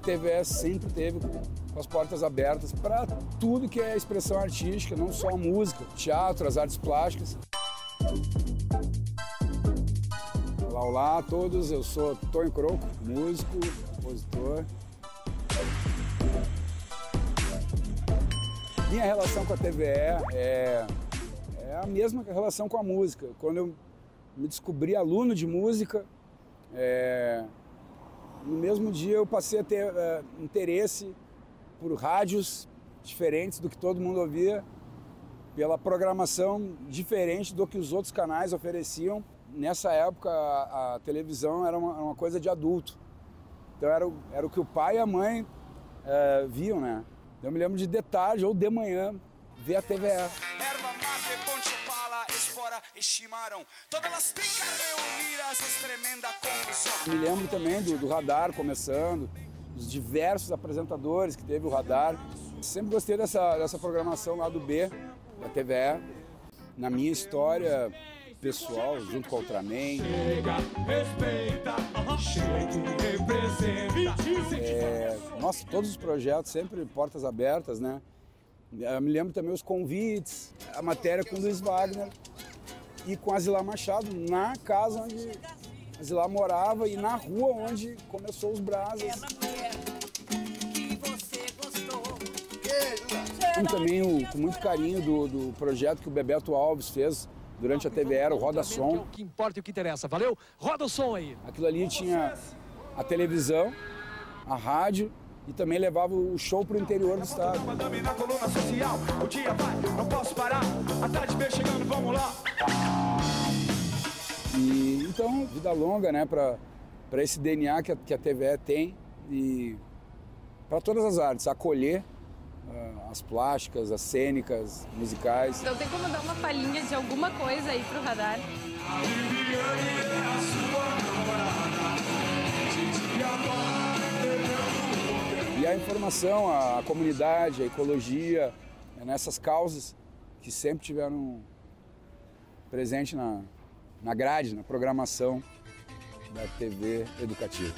a TVE sempre teve com as portas abertas para tudo que é expressão artística, não só a música, teatro, as artes plásticas. Olá, olá a todos, eu sou Tonho Croco, músico, compositor. Minha relação com a TVE é, é a mesma relação com a música. Quando eu me descobri aluno de música, é, no mesmo dia eu passei a ter é, interesse por rádios diferentes do que todo mundo ouvia, pela programação diferente do que os outros canais ofereciam. Nessa época a, a televisão era uma, uma, coisa de adulto. Então era, era o que o pai e a mãe é, viam, né? Eu me lembro de de tarde ou de manhã ver a TVE. Me lembro também do, do radar começando, dos diversos apresentadores que teve o radar. Sempre gostei dessa, dessa programação lá do B, da TVE. Na minha história pessoal, junto com a Ultraman. Chega, respeita, representa. É, nossa, todos os projetos sempre portas abertas, né? Eu me lembro também os convites, a matéria com o Luiz Wagner e com a Zilá Machado, na casa onde a Zilá morava e na rua onde começou os brasas. E também o, com muito carinho do, do projeto que o Bebeto Alves fez durante a TV Era, o Roda Som. O que importa e o que interessa. Valeu? Roda o som aí. Aquilo ali tinha a televisão, a rádio e também levava o show para o interior do estado. Então, vida longa, né, para para esse DNA que a, que a TVE tem e para todas as artes, acolher uh, as plásticas, as cênicas, musicais. Então tem como dar uma palhinha de alguma coisa aí pro radar? A Viviane é a sua namorada, e a informação, a, a comunidade, a ecologia, é nessas causas que sempre tiveram presente na, na grade, na programação da TV educativa.